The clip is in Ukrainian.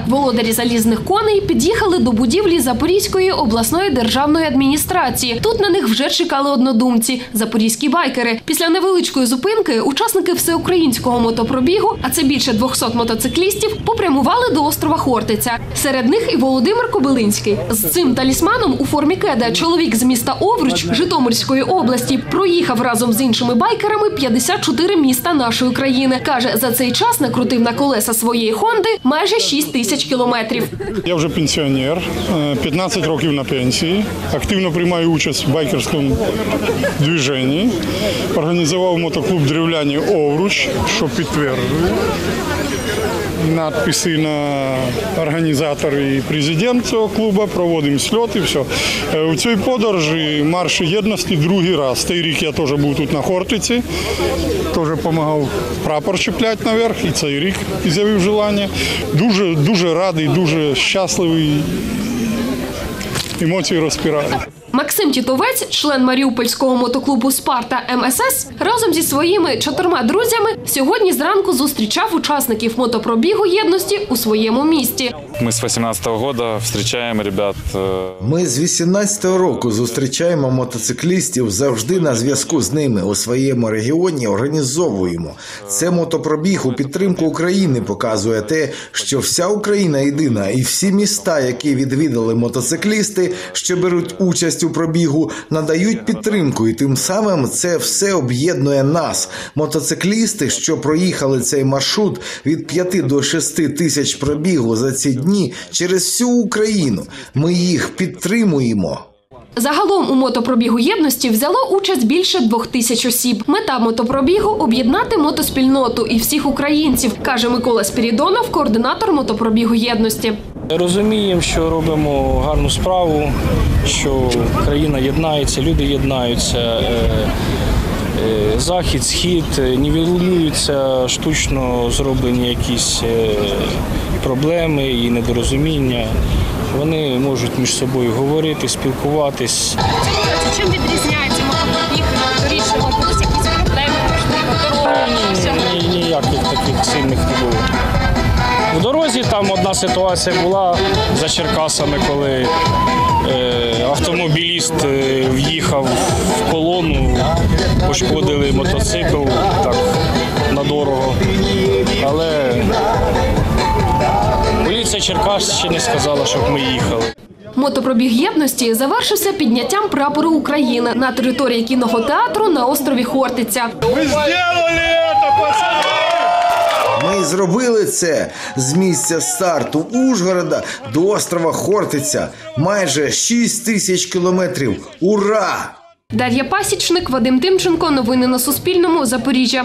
Так, володарі залізних коней під'їхали до будівлі Запорізької обласної державної адміністрації. Тут на них вже чекали однодумці запорізькі байкери. Після невеличкої зупинки учасники всеукраїнського мотопробігу, а це більше 200 мотоциклістів, попрямували до острова Хортиця. Серед них і Володимир Кобилинський. З цим талісманом у формі кеда чоловік з міста Овруч Житомирської області проїхав разом з іншими байкерами 54 міста нашої країни. каже, за цей час накрутив на колеса своєї Хонди майже 6 тисяч кілометрів. Я вже пенсіонер, е, 15 років на пенсії. Активно приймаю участь в байкерському движенні. Організував мотоклуб Древляні Овруч, що підтверджує. Надписи на організатор і президент цього клубу, проводимо сльоти, все. У цій подорожі марш єдності другий раз. Той рік я теж був тут на Хортиці, теж допомагав прапор чіпляти наверх, і цей рік з'явив желання. Дуже, дуже радий, дуже щасливий. Емоції розпирають. Максим Тітовець, член Маріупольського мотоклубу Спарта МСС, разом зі своїми чотирма друзями сьогодні зранку зустрічав учасників мотопробігу єдності у своєму місті. Мы с 18 года встречаем ребят. э, Ми з 18-го року зустрічаємо мотоциклістів завжди на зв'язку з ними у своєму регіоні. Організовуємо це мотопробіг у підтримку України. Показує те, що вся Україна єдина, і всі міста, які відвідали мотоциклісти, що беруть участь у пробігу, надають підтримку, і тим самим це все об'єднує нас. Мотоциклісти, що проїхали цей маршрут від 5 до 6 тисяч пробігу за ці дні через всю Україну. Ми їх підтримуємо. Загалом у мотопробігу єдності взяло участь більше двох тисяч осіб. Мета мотопробігу об'єднати мотоспільноту і всіх українців, каже Микола Спірідонов, координатор мотопробігу єдності. Розуміємо, що робимо гарну справу, що країна єднається, люди єднаються. Е, Захід, схід, е, нівелюються штучно зроблені якісь е, проблеми і недорозуміння. Вони можуть між собою говорити, спілкуватись. Чим відрізняється від торічного? Будуть якісь проблеми, можливо, дороги? Ні, ніяких таких сильних не було. В дорозі там одна ситуація була за Черкасами, коли е, автомобіліст в'їхав в колону, пошкодили мотоцикл так надорого. Але поліція Черкащини сказала, щоб ми їхали. Мотопробіг єдності завершився підняттям прапору України на території кінного театру на острові Хортиця. Ми зробили це з місця старту Ужгорода до острова Хортиця. Майже 6 тисяч кілометрів. Ура! Дар'я Пасічник, Вадим Тимченко. Новини на Суспільному. Запоріжжя.